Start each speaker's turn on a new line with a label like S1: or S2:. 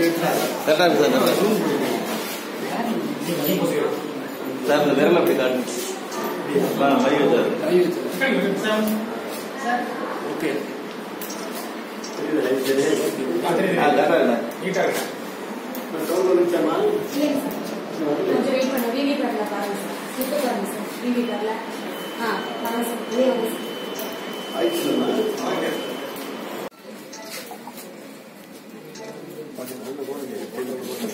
S1: கரெக்டாக இருக்கு sir. Sir இந்த விரல் அப்படி காட்டு ஆ சார்
S2: ஓகே
S1: ஆ கரெக்டாக இல்லை
S3: ஆயிடுச்சு ごめん
S2: ね。